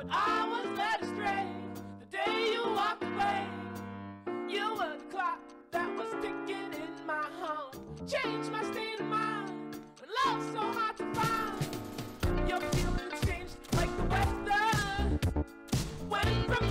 But I was led astray the day you walked away. You were the clock that was ticking in my home. Changed my state of mind when love's so hard to find. Your feelings changed like the weather. Went from